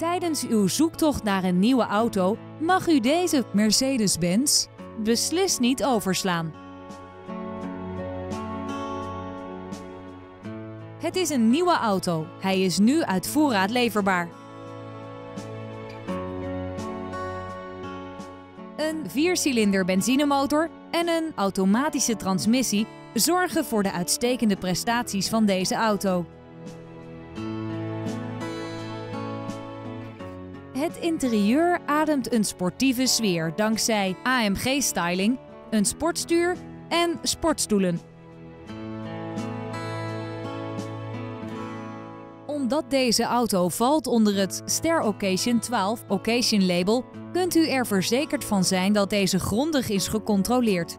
Tijdens uw zoektocht naar een nieuwe auto mag u deze Mercedes-Benz beslist niet overslaan. Het is een nieuwe auto. Hij is nu uit voorraad leverbaar. Een viercilinder benzinemotor en een automatische transmissie zorgen voor de uitstekende prestaties van deze auto. Het interieur ademt een sportieve sfeer dankzij AMG-styling, een sportstuur en sportstoelen. Omdat deze auto valt onder het Ster Occasion 12 Occasion label, kunt u er verzekerd van zijn dat deze grondig is gecontroleerd.